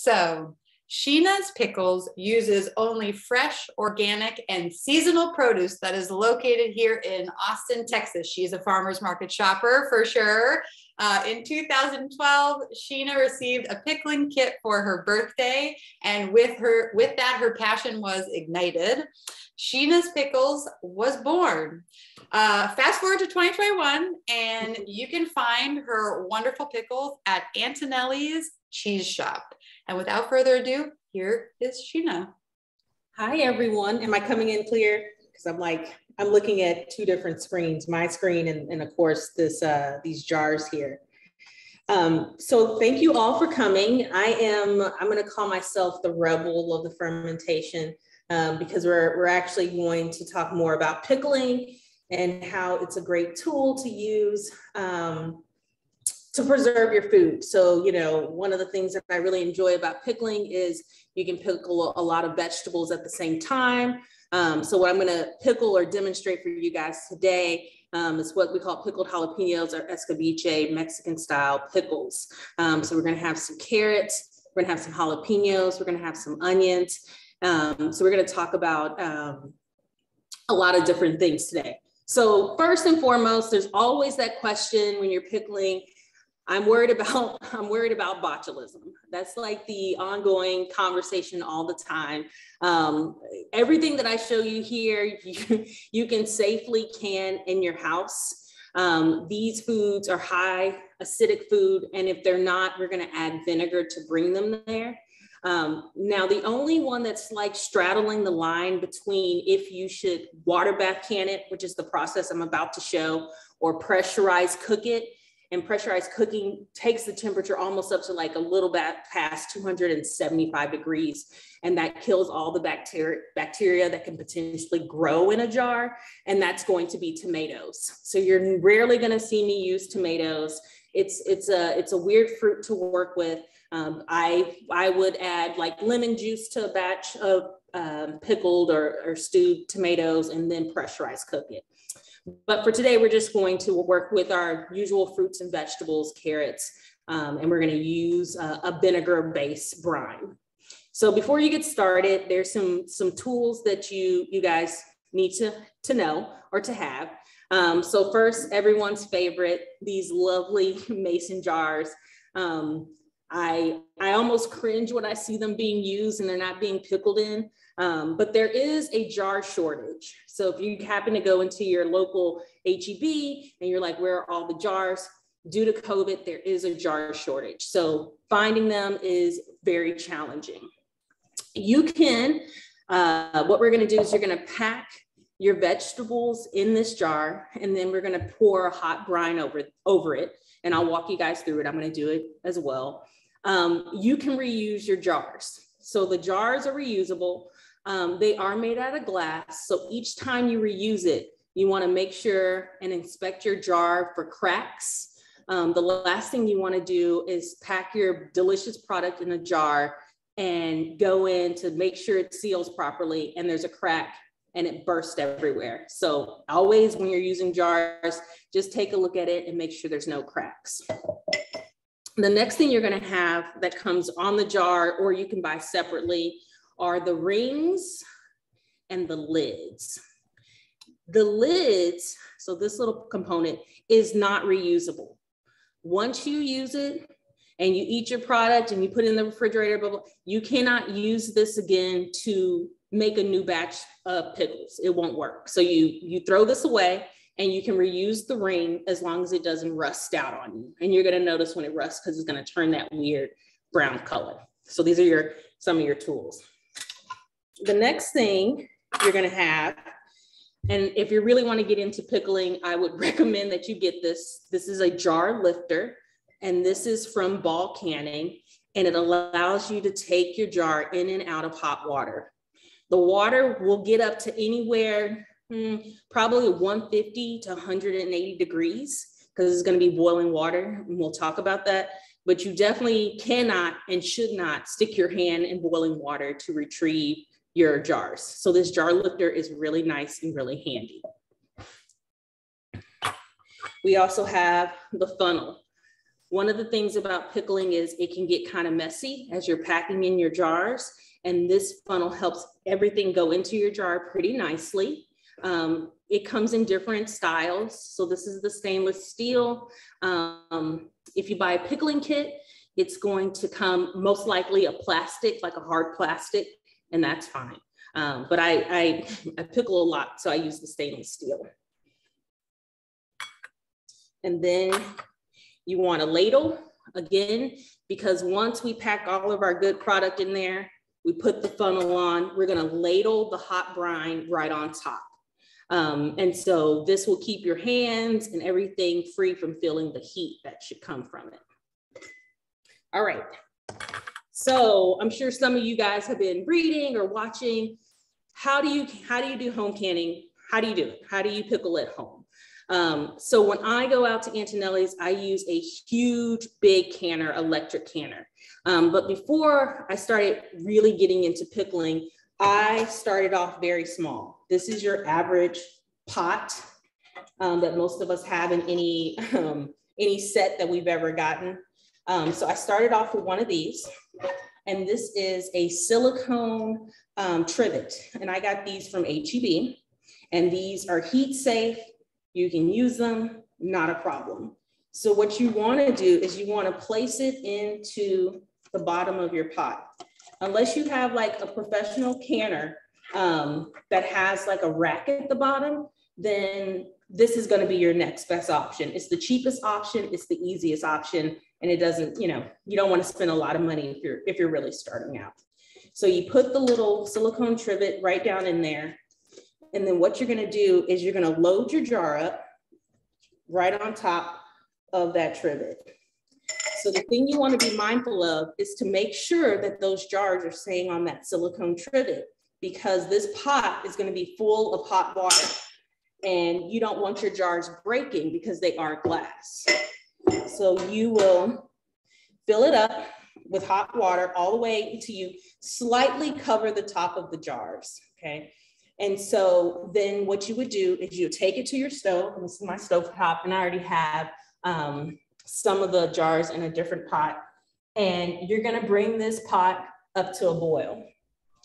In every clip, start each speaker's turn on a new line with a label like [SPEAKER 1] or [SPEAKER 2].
[SPEAKER 1] So Sheena's Pickles uses only fresh, organic, and seasonal produce that is located here in Austin, Texas. She's a farmer's market shopper for sure. Uh, in 2012, Sheena received a pickling kit for her birthday, and with her, with that, her passion was ignited. Sheena's Pickles was born. Uh, fast forward to 2021, and you can find her wonderful pickles at Antonelli's Cheese Shop. And without further ado, here is Sheena.
[SPEAKER 2] Hi, everyone. Am I coming in clear? Because I'm like, I'm looking at two different screens, my screen and, and of course this uh, these jars here. Um, so thank you all for coming. I am, I'm gonna call myself the rebel of the fermentation um, because we're, we're actually going to talk more about pickling and how it's a great tool to use um, to preserve your food. So, you know, one of the things that I really enjoy about pickling is you can pickle a lot of vegetables at the same time. Um, so what I'm gonna pickle or demonstrate for you guys today um, is what we call pickled jalapenos or escabeche Mexican style pickles. Um, so we're gonna have some carrots, we're gonna have some jalapenos, we're gonna have some onions. Um, so we're gonna talk about um, a lot of different things today. So first and foremost, there's always that question when you're pickling, I'm worried about I'm worried about botulism. That's like the ongoing conversation all the time. Um, everything that I show you here, you, you can safely can in your house. Um, these foods are high acidic food, and if they're not, we're going to add vinegar to bring them there. Um, now, the only one that's like straddling the line between if you should water bath can it, which is the process I'm about to show, or pressurize cook it, and pressurized cooking takes the temperature almost up to like a little bit past 275 degrees. And that kills all the bacteria, bacteria that can potentially grow in a jar. And that's going to be tomatoes. So you're rarely going to see me use tomatoes. It's, it's, a, it's a weird fruit to work with. Um, I, I would add like lemon juice to a batch of um, pickled or, or stewed tomatoes and then pressurize cook it. But for today, we're just going to work with our usual fruits and vegetables, carrots, um, and we're gonna use uh, a vinegar-based brine. So before you get started, there's some, some tools that you, you guys need to, to know or to have. Um, so first, everyone's favorite, these lovely mason jars. Um, I, I almost cringe when I see them being used and they're not being pickled in. Um, but there is a jar shortage. So if you happen to go into your local HEB and you're like, where are all the jars? Due to COVID, there is a jar shortage. So finding them is very challenging. You can, uh, what we're gonna do is you're gonna pack your vegetables in this jar and then we're gonna pour hot brine over, over it. And I'll walk you guys through it. I'm gonna do it as well. Um, you can reuse your jars. So the jars are reusable. Um, they are made out of glass. So each time you reuse it, you wanna make sure and inspect your jar for cracks. Um, the last thing you wanna do is pack your delicious product in a jar and go in to make sure it seals properly and there's a crack and it bursts everywhere. So always when you're using jars, just take a look at it and make sure there's no cracks. The next thing you're gonna have that comes on the jar or you can buy separately are the rings and the lids. The lids, so this little component is not reusable. Once you use it and you eat your product and you put it in the refrigerator, blah, blah, you cannot use this again to make a new batch of pickles. It won't work. So you, you throw this away and you can reuse the ring as long as it doesn't rust out on you. And you're gonna notice when it rusts because it's gonna turn that weird brown color. So these are your some of your tools the next thing you're gonna have, and if you really wanna get into pickling, I would recommend that you get this. This is a jar lifter, and this is from Ball Canning, and it allows you to take your jar in and out of hot water. The water will get up to anywhere, hmm, probably 150 to 180 degrees, because it's gonna be boiling water, and we'll talk about that but you definitely cannot and should not stick your hand in boiling water to retrieve your jars. So this jar lifter is really nice and really handy. We also have the funnel. One of the things about pickling is it can get kind of messy as you're packing in your jars. And this funnel helps everything go into your jar pretty nicely. Um, it comes in different styles. So this is the stainless steel. Um, if you buy a pickling kit, it's going to come most likely a plastic, like a hard plastic, and that's fine. Um, but I, I, I pickle a lot, so I use the stainless steel. And then you want a ladle again, because once we pack all of our good product in there, we put the funnel on, we're gonna ladle the hot brine right on top. Um, and so this will keep your hands and everything free from feeling the heat that should come from it. All right. So I'm sure some of you guys have been reading or watching. How do you how do you do home canning? How do you do it? How do you pickle at home? Um, so when I go out to Antonelli's, I use a huge, big canner, electric canner. Um, but before I started really getting into pickling, I started off very small. This is your average pot um, that most of us have in any, um, any set that we've ever gotten. Um, so I started off with one of these, and this is a silicone um, trivet. And I got these from HEB, and these are heat safe. You can use them, not a problem. So what you wanna do is you wanna place it into the bottom of your pot. Unless you have like a professional canner um, that has like a rack at the bottom, then this is gonna be your next best option. It's the cheapest option, it's the easiest option, and it doesn't, you know, you don't want to spend a lot of money if you're if you're really starting out. So you put the little silicone trivet right down in there. And then what you're gonna do is you're gonna load your jar up right on top of that trivet. So the thing you wanna be mindful of is to make sure that those jars are staying on that silicone trivet because this pot is gonna be full of hot water and you don't want your jars breaking because they are glass. So you will fill it up with hot water all the way until you slightly cover the top of the jars, okay? And so then what you would do is you take it to your stove, and this is my stove top, and I already have um, some of the jars in a different pot. And you're gonna bring this pot up to a boil.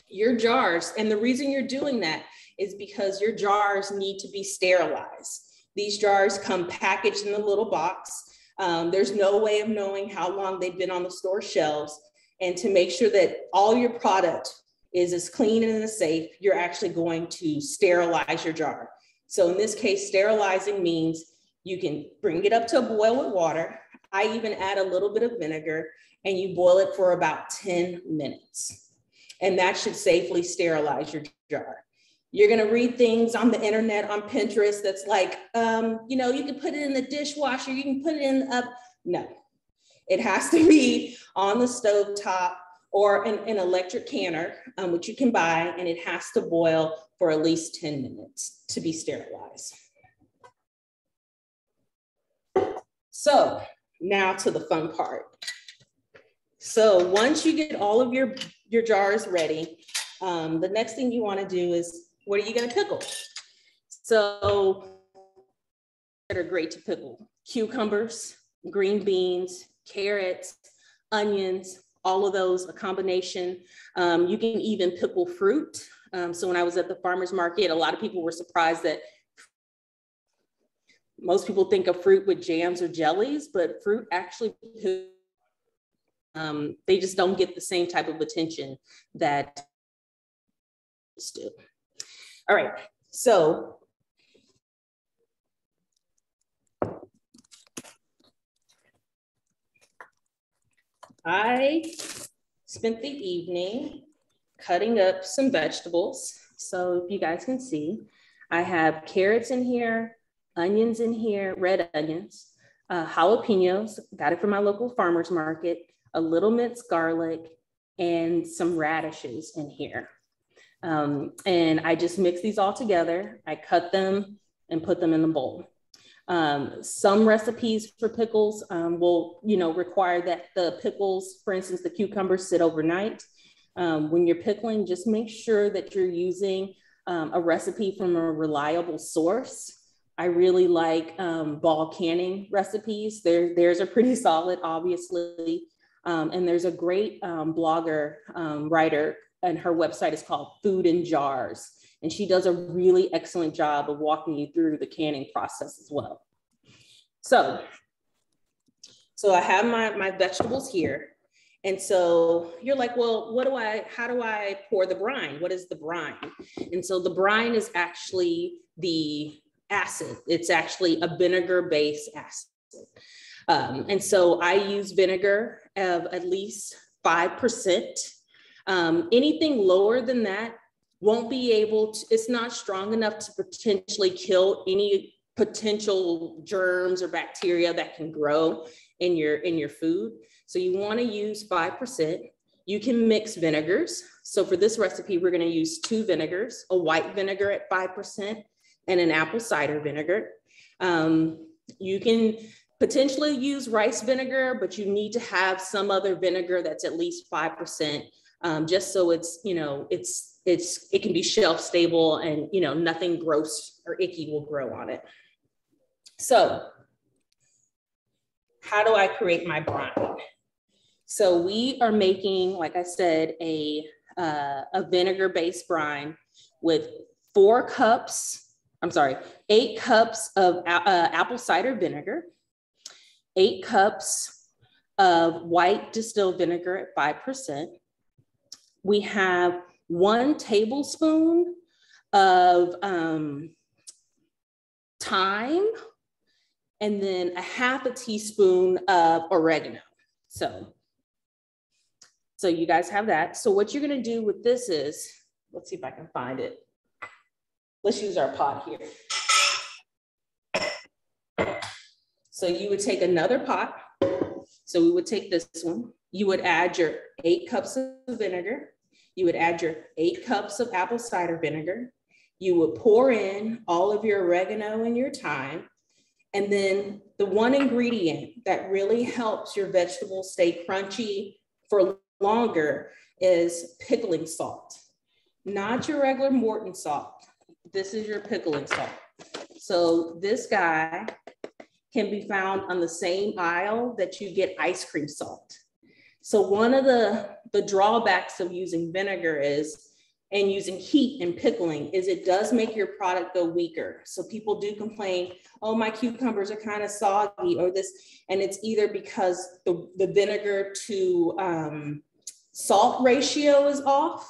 [SPEAKER 2] Your jars, and the reason you're doing that is because your jars need to be sterilized. These jars come packaged in a little box um, there's no way of knowing how long they've been on the store shelves. And to make sure that all your product is as clean and as safe, you're actually going to sterilize your jar. So in this case, sterilizing means you can bring it up to a boil with water. I even add a little bit of vinegar and you boil it for about 10 minutes. And that should safely sterilize your jar. You're going to read things on the internet, on Pinterest that's like, um, you know, you can put it in the dishwasher, you can put it in up. No, it has to be on the stove top or an, an electric canner, um, which you can buy, and it has to boil for at least 10 minutes to be sterilized. So now to the fun part. So once you get all of your, your jars ready, um, the next thing you wanna do is what are you going to pickle? So that are great to pickle. Cucumbers, green beans, carrots, onions, all of those, a combination. Um, you can even pickle fruit. Um, so when I was at the farmer's market, a lot of people were surprised that most people think of fruit with jams or jellies, but fruit actually, um, they just don't get the same type of attention that do. All right, so I spent the evening cutting up some vegetables. So if you guys can see, I have carrots in here, onions in here, red onions, uh, jalapenos, got it from my local farmer's market, a little minced garlic, and some radishes in here. Um, and I just mix these all together. I cut them and put them in the bowl. Um, some recipes for pickles um, will, you know, require that the pickles, for instance, the cucumbers sit overnight. Um, when you're pickling, just make sure that you're using um, a recipe from a reliable source. I really like um, ball canning recipes. There, there's a pretty solid, obviously. Um, and there's a great um, blogger, um, writer, and her website is called Food in Jars. And she does a really excellent job of walking you through the canning process as well. So, so I have my, my vegetables here. And so you're like, well, what do I, how do I pour the brine? What is the brine? And so the brine is actually the acid. It's actually a vinegar based acid. Um, and so I use vinegar of at least 5%. Um, anything lower than that won't be able to, it's not strong enough to potentially kill any potential germs or bacteria that can grow in your, in your food. So you wanna use 5%. You can mix vinegars. So for this recipe, we're gonna use two vinegars, a white vinegar at 5% and an apple cider vinegar. Um, you can potentially use rice vinegar, but you need to have some other vinegar that's at least 5%, um, just so it's, you know, it's, it's, it can be shelf stable and, you know, nothing gross or icky will grow on it. So how do I create my brine? So we are making, like I said, a, uh, a vinegar based brine with four cups I'm sorry, eight cups of uh, apple cider vinegar, eight cups of white distilled vinegar at 5%. We have one tablespoon of um, thyme, and then a half a teaspoon of oregano. So, so you guys have that. So what you're gonna do with this is, let's see if I can find it. Let's use our pot here. So you would take another pot. So we would take this one. You would add your eight cups of vinegar. You would add your eight cups of apple cider vinegar. You would pour in all of your oregano and your thyme. And then the one ingredient that really helps your vegetables stay crunchy for longer is pickling salt, not your regular Morton salt this is your pickling salt. So this guy can be found on the same aisle that you get ice cream salt. So one of the, the drawbacks of using vinegar is, and using heat and pickling is it does make your product go weaker. So people do complain, oh, my cucumbers are kind of soggy or this, and it's either because the, the vinegar to um, salt ratio is off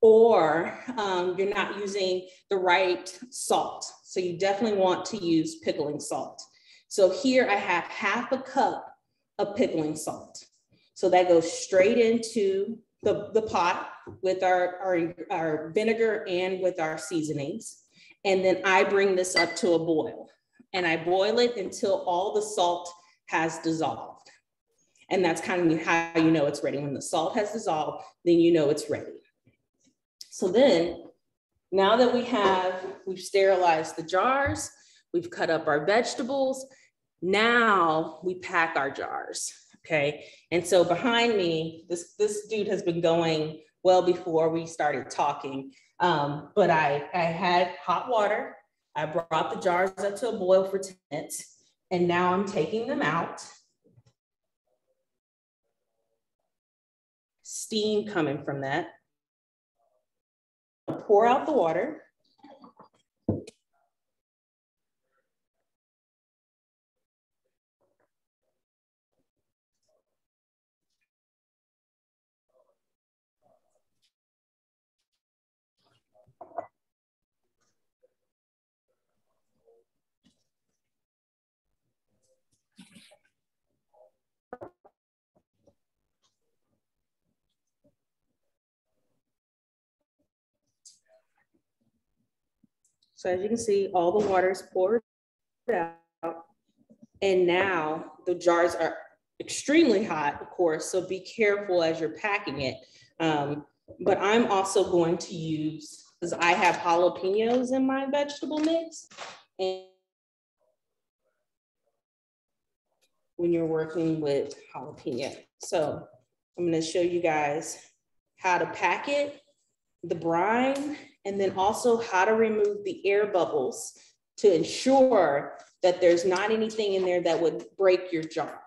[SPEAKER 2] or um, you're not using the right salt. So you definitely want to use pickling salt. So here I have half a cup of pickling salt. So that goes straight into the, the pot with our, our, our vinegar and with our seasonings. And then I bring this up to a boil and I boil it until all the salt has dissolved. And that's kind of how you know it's ready. When the salt has dissolved, then you know it's ready. So then, now that we have, we've sterilized the jars, we've cut up our vegetables, now we pack our jars, okay? And so behind me, this, this dude has been going well before we started talking, um, but I, I had hot water, I brought the jars up to a boil for 10 minutes, and now I'm taking them out. Steam coming from that pour out the water. So as you can see, all the water is poured out. And now the jars are extremely hot, of course, so be careful as you're packing it. Um, but I'm also going to use, because I have jalapenos in my vegetable mix. And when you're working with jalapeno. So I'm gonna show you guys how to pack it, the brine, and then also how to remove the air bubbles to ensure that there's not anything in there that would break your jar.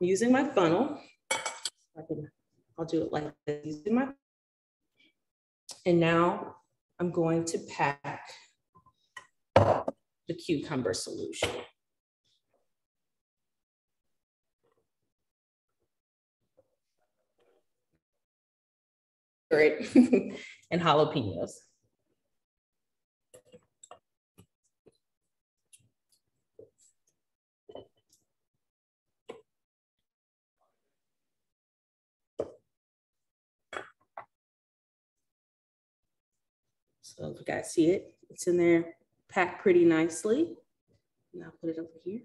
[SPEAKER 2] Using my funnel, I can, I'll do it like this, using my, and now I'm going to pack the cucumber solution. And jalapenos. So if you guys see it, it's in there packed pretty nicely. And I'll put it over here.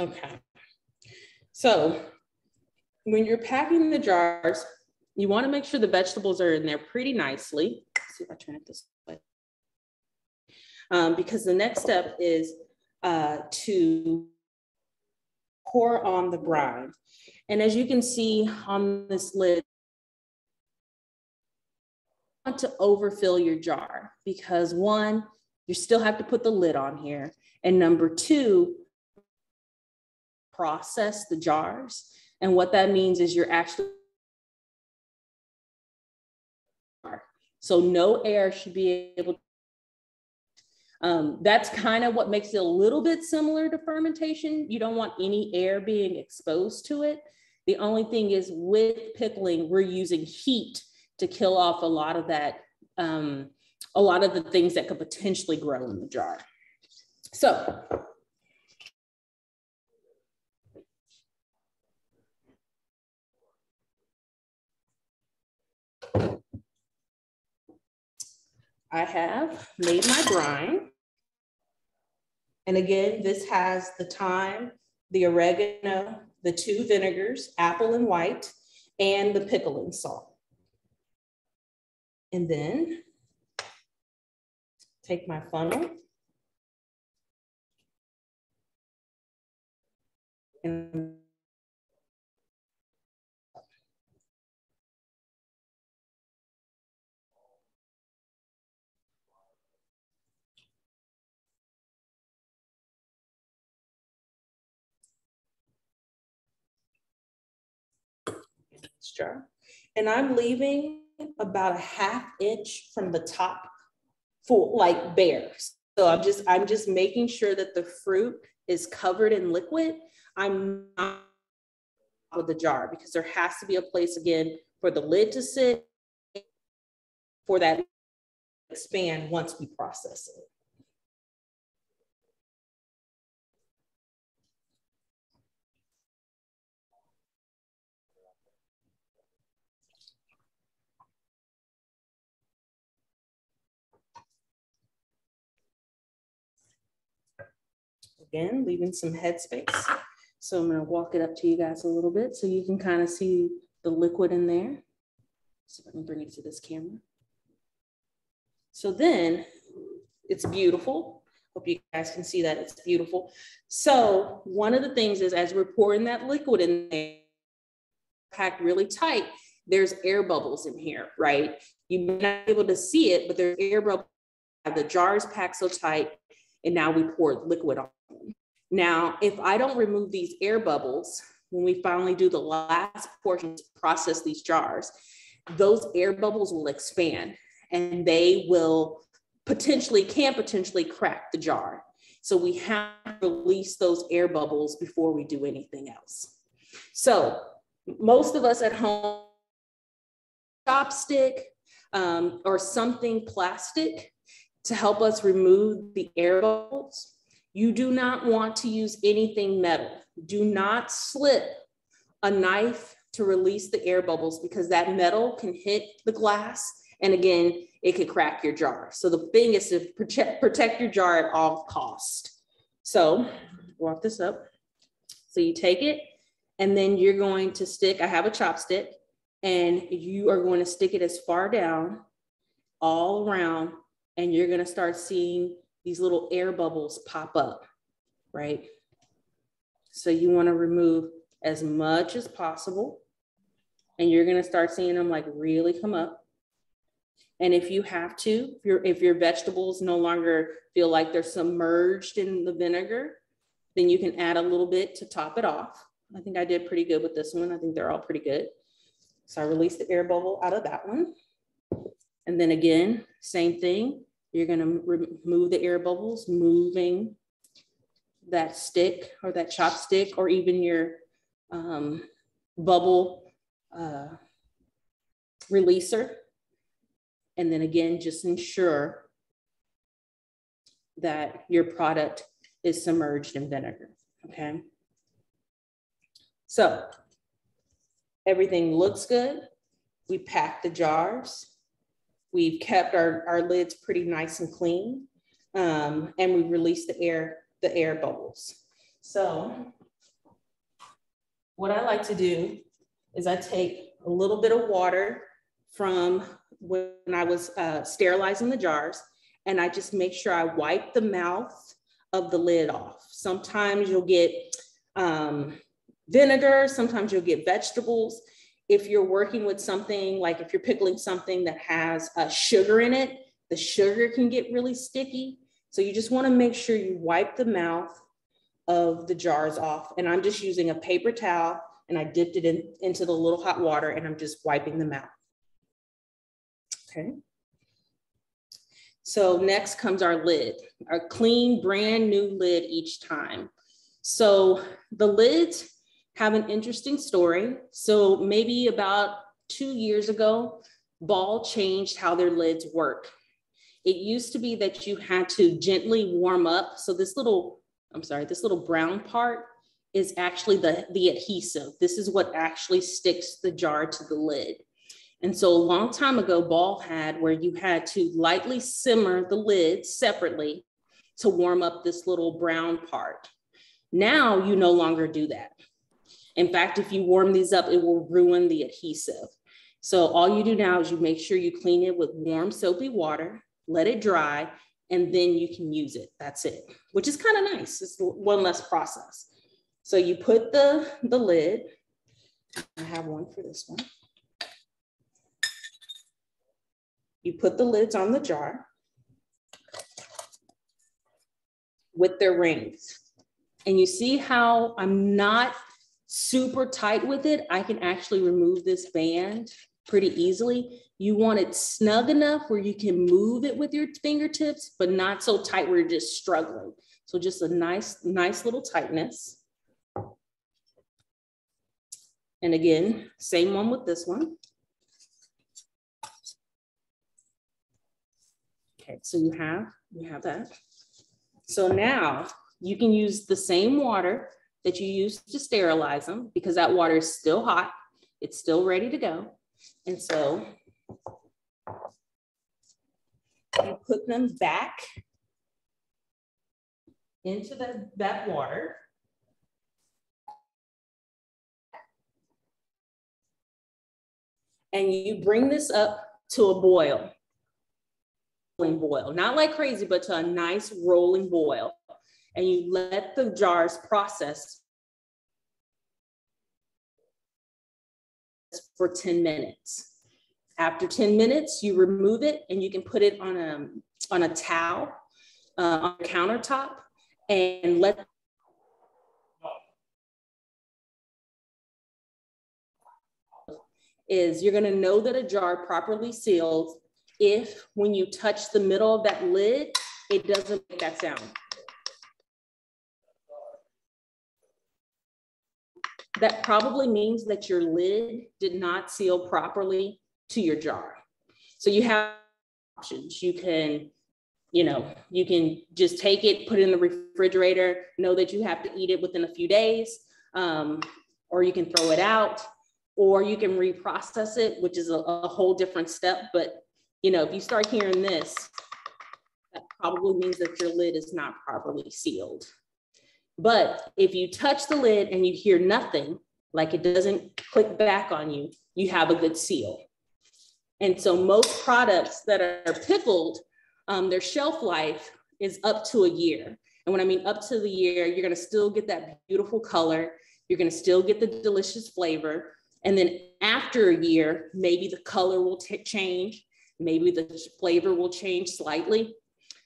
[SPEAKER 2] Okay. So when you're packing the jars, you want to make sure the vegetables are in there pretty nicely. Let's see if I turn it this way. Um, because the next step is uh, to pour on the brine. And as you can see on this lid, want to overfill your jar because one, you still have to put the lid on here. And number two, process the jars. And what that means is you're actually so no air should be able to um, that's kind of what makes it a little bit similar to fermentation. You don't want any air being exposed to it. The only thing is with pickling, we're using heat to kill off a lot of that, um, a lot of the things that could potentially grow in the jar. So I have made my brine. And again, this has the thyme, the oregano, the two vinegars, apple and white, and the pickling salt. And then take my funnel and And I'm leaving about a half inch from the top full, like bare. So I'm just, I'm just making sure that the fruit is covered in liquid. I'm not with the jar because there has to be a place again for the lid to sit for that expand once we process it. Again, leaving some headspace. So I'm gonna walk it up to you guys a little bit so you can kind of see the liquid in there. So I can bring it to this camera. So then it's beautiful. Hope you guys can see that it's beautiful. So one of the things is as we're pouring that liquid in there, packed really tight, there's air bubbles in here, right? You may not be able to see it, but there's air bubbles. The jar is packed so tight, and now we pour liquid on them. now, if I don't remove these air bubbles, when we finally do the last portion to process these jars, those air bubbles will expand and they will potentially, can potentially crack the jar. So we have to release those air bubbles before we do anything else. So most of us at home, chopstick um, or something plastic to help us remove the air bubbles. You do not want to use anything metal. Do not slip a knife to release the air bubbles because that metal can hit the glass. And again, it could crack your jar. So the thing is to protect, protect your jar at all cost. So walk this up. So you take it And then you're going to stick, I have a chopstick, and you are going to stick it as far down all around, and you're gonna start seeing these little air bubbles pop up, right? So you wanna remove as much as possible, and you're gonna start seeing them like really come up. And if you have to, if your, if your vegetables no longer feel like they're submerged in the vinegar, then you can add a little bit to top it off. I think I did pretty good with this one. I think they're all pretty good. So I released the air bubble out of that one. And then again, same thing. You're gonna remove the air bubbles, moving that stick or that chopstick or even your um, bubble uh, releaser. And then again, just ensure that your product is submerged in vinegar, okay? So everything looks good. We pack the jars. We've kept our, our lids pretty nice and clean. Um, and we released the air, the air bubbles. So what I like to do is I take a little bit of water from when I was uh, sterilizing the jars and I just make sure I wipe the mouth of the lid off. Sometimes you'll get um, vinegar, sometimes you'll get vegetables. If you're working with something, like if you're pickling something that has uh, sugar in it, the sugar can get really sticky. So you just wanna make sure you wipe the mouth of the jars off. And I'm just using a paper towel and I dipped it in, into the little hot water and I'm just wiping them out. Okay. So next comes our lid, our clean, brand new lid each time. So the lids have an interesting story. So maybe about two years ago, Ball changed how their lids work. It used to be that you had to gently warm up. So this little, I'm sorry, this little brown part is actually the, the adhesive. This is what actually sticks the jar to the lid. And so a long time ago, Ball had where you had to lightly simmer the lid separately to warm up this little brown part. Now you no longer do that. In fact, if you warm these up, it will ruin the adhesive. So all you do now is you make sure you clean it with warm soapy water, let it dry, and then you can use it. That's it, which is kind of nice. It's one less process. So you put the, the lid, I have one for this one. You put the lids on the jar with their rings. And you see how I'm not super tight with it. I can actually remove this band pretty easily. You want it snug enough where you can move it with your fingertips, but not so tight where you're just struggling. So just a nice, nice little tightness. And again, same one with this one. Okay, so you have, you have that. So now you can use the same water that you used to sterilize them because that water is still hot. It's still ready to go. And so you put them back into the, that water. And you bring this up to a boil boil, not like crazy, but to a nice rolling boil. And you let the jars process for 10 minutes. After 10 minutes, you remove it and you can put it on a, on a towel uh, on a countertop and let is you're going to know that a jar properly sealed if when you touch the middle of that lid, it doesn't make that sound. That probably means that your lid did not seal properly to your jar. So you have options. You can, you know, you can just take it, put it in the refrigerator, know that you have to eat it within a few days, um, or you can throw it out, or you can reprocess it, which is a, a whole different step, but you know, if you start hearing this, that probably means that your lid is not properly sealed. But if you touch the lid and you hear nothing, like it doesn't click back on you, you have a good seal. And so most products that are pickled, um, their shelf life is up to a year. And when I mean up to the year, you're gonna still get that beautiful color. You're gonna still get the delicious flavor. And then after a year, maybe the color will change. Maybe the flavor will change slightly.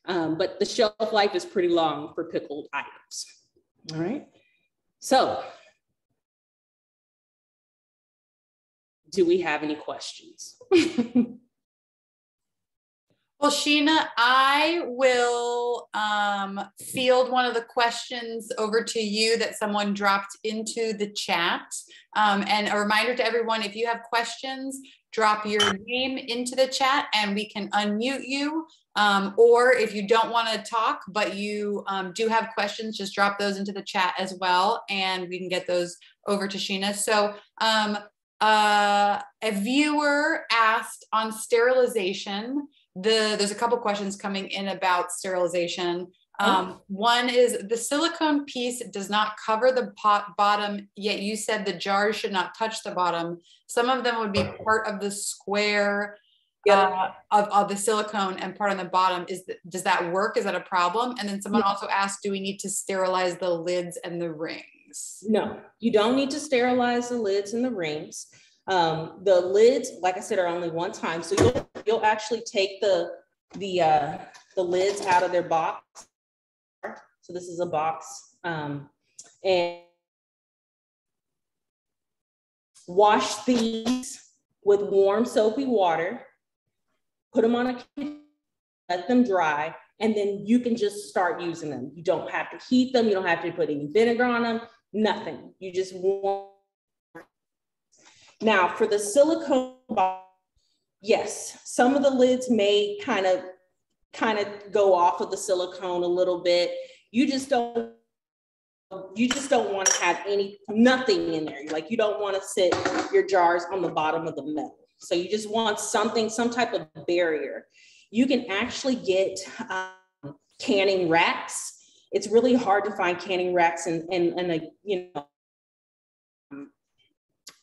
[SPEAKER 2] Um, but the shelf life is pretty long for pickled items. All right. So do we have any questions?
[SPEAKER 1] Well, Sheena, I will um, field one of the questions over to you that someone dropped into the chat. Um, and a reminder to everyone if you have questions, drop your name into the chat and we can unmute you. Um, or if you don't want to talk, but you um, do have questions, just drop those into the chat as well, and we can get those over to Sheena. So, um, uh, a viewer asked on sterilization the there's a couple questions coming in about sterilization. Oh. Um, one is the silicone piece does not cover the pot bottom, yet you said the jars should not touch the bottom. Some of them would be part of the square uh, of, of the silicone and part on the bottom. Is the, does that work? Is that a problem? And then someone also asked, do we need to sterilize the lids and the rings?
[SPEAKER 2] No, you don't need to sterilize the lids and the rings. Um, the lids, like I said, are only one time. So you'll, you'll actually take the, the, uh, the lids out of their box. So this is a box. Um, and wash these with warm soapy water, put them on a let them dry, and then you can just start using them. You don't have to heat them. You don't have to put any vinegar on them, nothing. You just want now for the silicone, box, yes, some of the lids may kind of kind of go off of the silicone a little bit. You just don't you just don't want to have any nothing in there. Like you don't want to sit your jars on the bottom of the metal. So you just want something, some type of barrier. You can actually get um, canning racks. It's really hard to find canning racks and and and a you know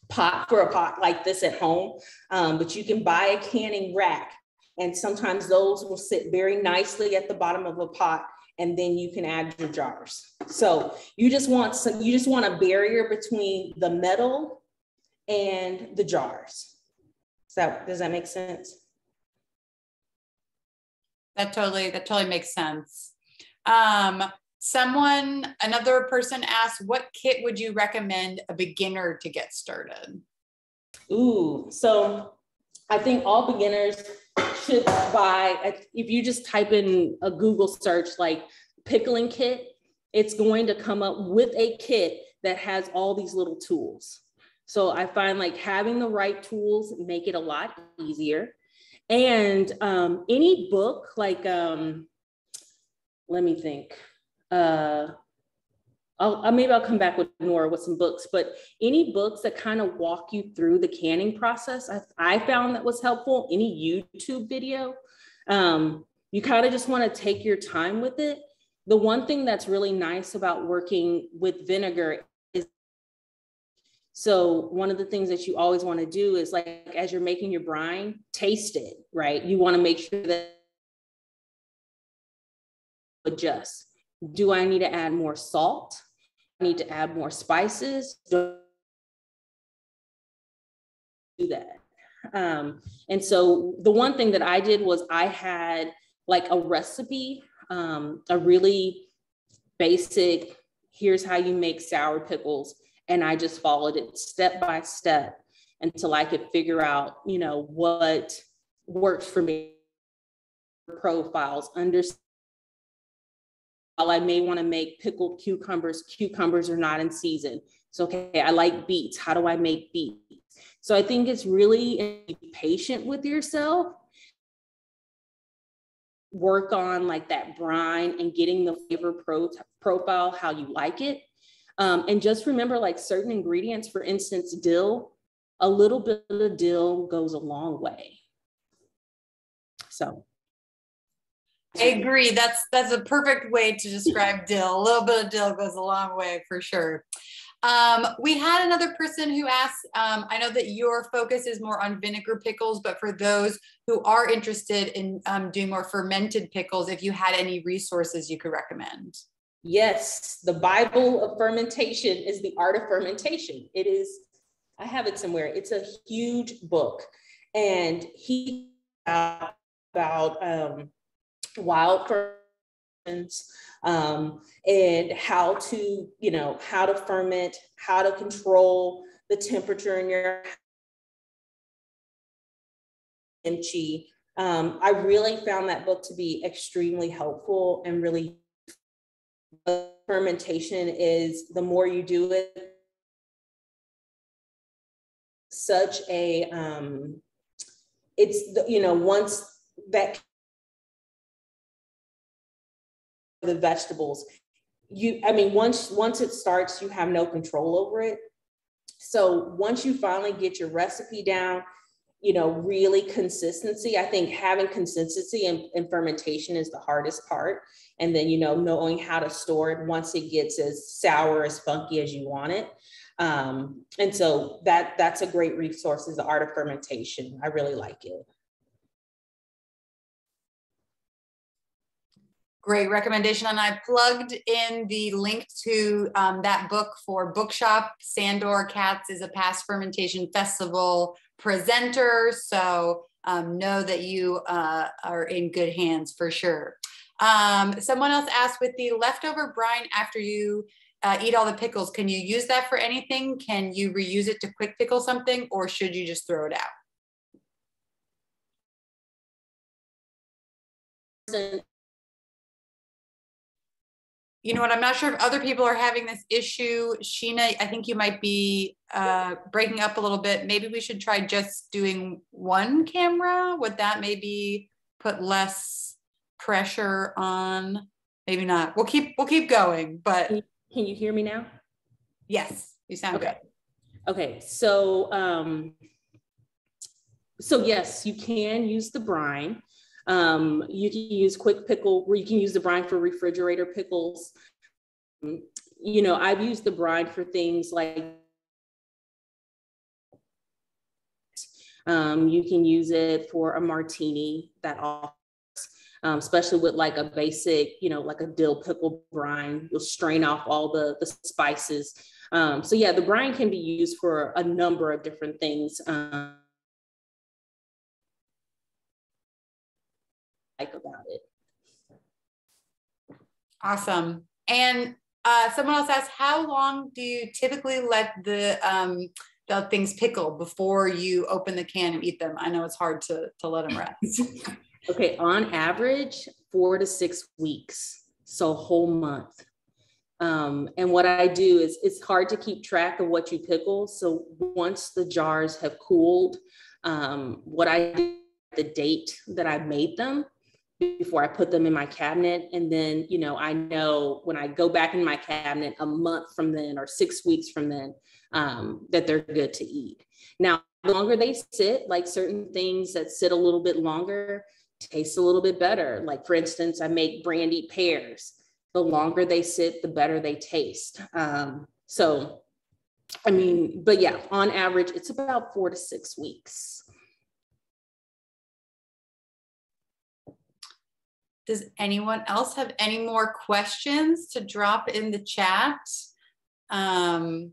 [SPEAKER 2] pot for a pot like this at home, um, but you can buy a canning rack. And sometimes those will sit very nicely at the bottom of a pot and then you can add your jars. So you just want some, you just want a barrier between the metal and the jars. So does that make sense?
[SPEAKER 1] That totally, that totally makes sense. Um, Someone, another person asked, what kit would you recommend a beginner to get started?
[SPEAKER 2] Ooh, so I think all beginners should buy, if you just type in a Google search like pickling kit, it's going to come up with a kit that has all these little tools. So I find like having the right tools make it a lot easier. And um, any book, like, um, let me think uh, I'll, uh, maybe I'll come back with Nora with some books, but any books that kind of walk you through the canning process, I, I found that was helpful. Any YouTube video, um, you kind of just want to take your time with it. The one thing that's really nice about working with vinegar is so one of the things that you always want to do is like as you're making your brine, taste it, right? You want to make sure that adjust do I need to add more salt? Need to add more spices? Do that. Um, and so the one thing that I did was I had like a recipe, um, a really basic, here's how you make sour pickles. And I just followed it step by step until I could figure out, you know, what worked for me profiles, understand I may want to make pickled cucumbers, cucumbers are not in season. So, okay, I like beets. How do I make beets? So I think it's really patient with yourself. Work on like that brine and getting the flavor pro profile, how you like it. Um, and just remember like certain ingredients, for instance, dill, a little bit of dill goes a long way. So
[SPEAKER 1] I agree. That's that's a perfect way to describe dill. A little bit of dill goes a long way for sure. Um, we had another person who asked, um, I know that your focus is more on vinegar pickles, but for those who are interested in um, doing more fermented pickles, if you had any resources you could recommend.
[SPEAKER 2] Yes, the Bible of fermentation is the art of fermentation. It is, I have it somewhere. It's a huge book. And he about um, wild ferments um, and how to, you know, how to ferment, how to control the temperature in your kimchi. Um, I really found that book to be extremely helpful and really fermentation is the more you do it, such a um, it's the, you know once that the vegetables. You i mean once once it starts you have no control over it. So once you finally get your recipe down you know really consistency i think having consistency and, in fermentation is the hardest part. And then you know knowing how to store it once it gets as sour as funky as you want it. Um, and so that that's a great resource is the art of fermentation. I really like it
[SPEAKER 1] Great recommendation. And I plugged in the link to um, that book for Bookshop. Sandor Katz is a past fermentation festival presenter. So um, know that you uh, are in good hands for sure. Um, someone else asked with the leftover brine after you uh, eat all the pickles, can you use that for anything? Can you reuse it to quick pickle something or should you just throw it out? You know what? I'm not sure if other people are having this issue. Sheena, I think you might be uh, breaking up a little bit. Maybe we should try just doing one camera. Would that maybe put less pressure on? Maybe not. We'll keep we'll keep going. But
[SPEAKER 2] can you hear me now?
[SPEAKER 1] Yes, you sound
[SPEAKER 2] okay.
[SPEAKER 1] good.
[SPEAKER 2] Okay, so um, so yes, you can use the brine. Um, you can use quick pickle, where you can use the brine for refrigerator pickles. You know, I've used the brine for things like um, you can use it for a martini that offers, um, especially with like a basic, you know, like a dill pickle brine. You'll strain off all the, the spices. Um, so yeah, the brine can be used for a number of different things. Um, like about it.
[SPEAKER 1] Awesome. And uh, someone else asked, how long do you typically let the um, the things pickle before you open the can and eat them? I know it's hard to to let them rest.
[SPEAKER 2] okay, on average, four to six weeks, so whole month. Um, and what I do is it's hard to keep track of what you pickle. So once the jars have cooled, um, what I do the date that I made them before I put them in my cabinet. And then, you know, I know when I go back in my cabinet a month from then or six weeks from then, um, that they're good to eat. Now, the longer they sit, like certain things that sit a little bit longer taste a little bit better. Like, for instance, I make brandy pears. The longer they sit, the better they taste. Um, so, I mean, but yeah, on average, it's about four to six weeks.
[SPEAKER 1] Does anyone else have any more questions to drop in the chat? Um,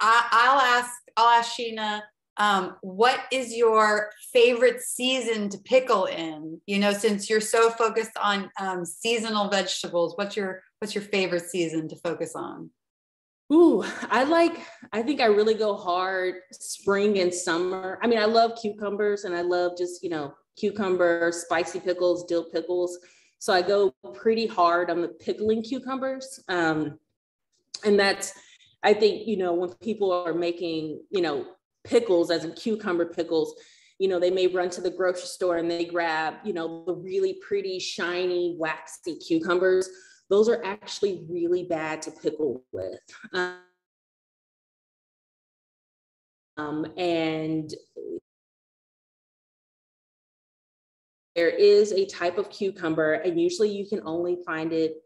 [SPEAKER 1] I, will ask. I'll ask Sheena. Um, what is your favorite season to pickle in? You know, since you're so focused on um, seasonal vegetables, what's your what's your favorite season to focus on?
[SPEAKER 2] Ooh, I like, I think I really go hard spring and summer. I mean, I love cucumbers and I love just, you know, cucumber, spicy pickles, dill pickles. So I go pretty hard on the pickling cucumbers. Um, and that's, I think, you know, when people are making, you know, pickles as in cucumber pickles, you know, they may run to the grocery store and they grab, you know, the really pretty, shiny, waxy cucumbers. Those are actually really bad to pickle with. Um, and there is a type of cucumber, and usually you can only find it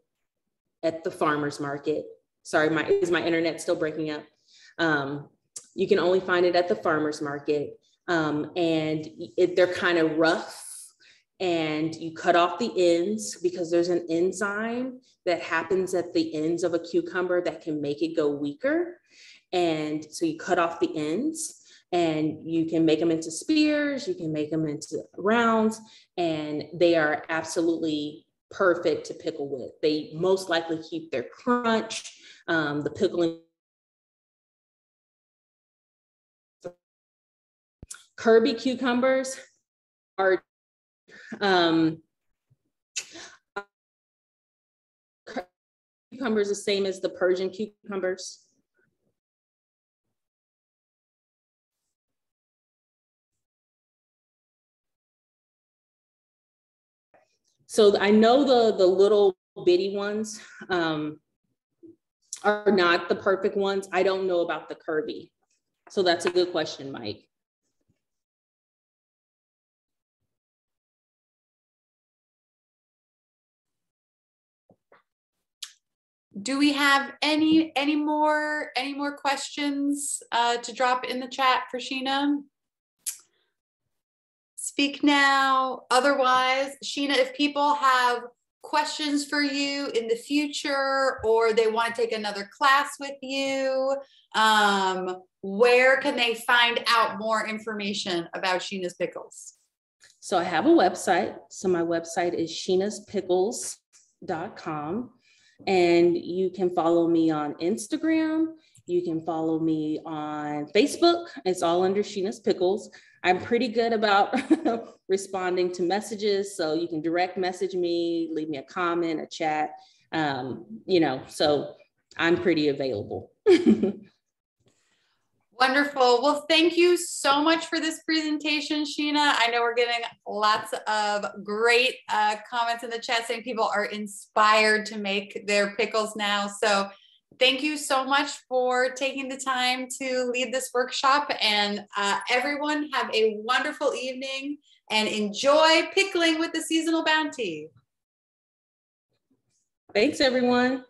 [SPEAKER 2] at the farmer's market. sorry, my is my internet still breaking up? Um, you can only find it at the farmer's market. Um, and it, they're kind of rough and you cut off the ends because there's an enzyme that happens at the ends of a cucumber that can make it go weaker. And so you cut off the ends and you can make them into spears, you can make them into rounds, and they are absolutely perfect to pickle with. They most likely keep their crunch. Um, the pickling Kirby cucumbers are um, cucumbers the same as the Persian cucumbers. So I know the, the little bitty ones um, are not the perfect ones. I don't know about the Kirby. So that's a good question, Mike.
[SPEAKER 1] do we have any any more any more questions uh, to drop in the chat for Sheena? Speak now. Otherwise, Sheena, if people have questions for you in the future or they want to take another class with you, um, where can they find out more information about Sheena's Pickles?
[SPEAKER 2] So I have a website. So my website is sheenaspickles.com. And you can follow me on Instagram. You can follow me on Facebook. It's all under Sheena's Pickles. I'm pretty good about responding to messages. So you can direct message me, leave me a comment, a chat. Um, you know, so I'm pretty available.
[SPEAKER 1] Wonderful. Well, thank you so much for this presentation, Sheena. I know we're getting lots of great uh, comments in the chat saying people are inspired to make their pickles now. So thank you so much for taking the time to lead this workshop. And uh, everyone have a wonderful evening and enjoy pickling with the seasonal bounty.
[SPEAKER 2] Thanks, everyone.